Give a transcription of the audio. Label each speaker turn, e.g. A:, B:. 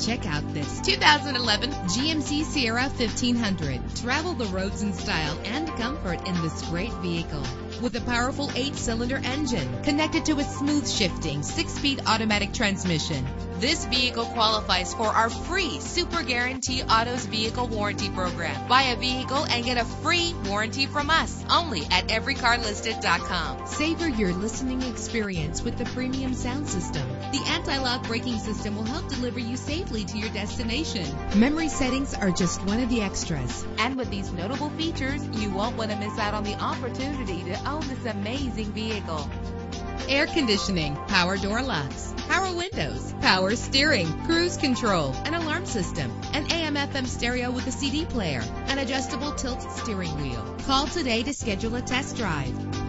A: Check out this 2011 GMC Sierra 1500. Travel the roads in style and comfort in this great vehicle. With a powerful eight cylinder engine connected to a smooth shifting six speed automatic transmission. This vehicle qualifies for our free Super Guarantee Autos Vehicle Warranty Program. Buy a vehicle and get a free warranty from us only at everycarlisted.com. Savor your listening experience with the premium sound system. The anti-lock braking system will help deliver you safely to your destination. Memory settings are just one of the extras. And with these notable features, you won't want to miss out on the opportunity to own this amazing vehicle. Air conditioning, power door locks, power windows, power steering, cruise control, an alarm system, an AM FM stereo with a CD player, an adjustable tilt steering wheel. Call today to schedule a test drive.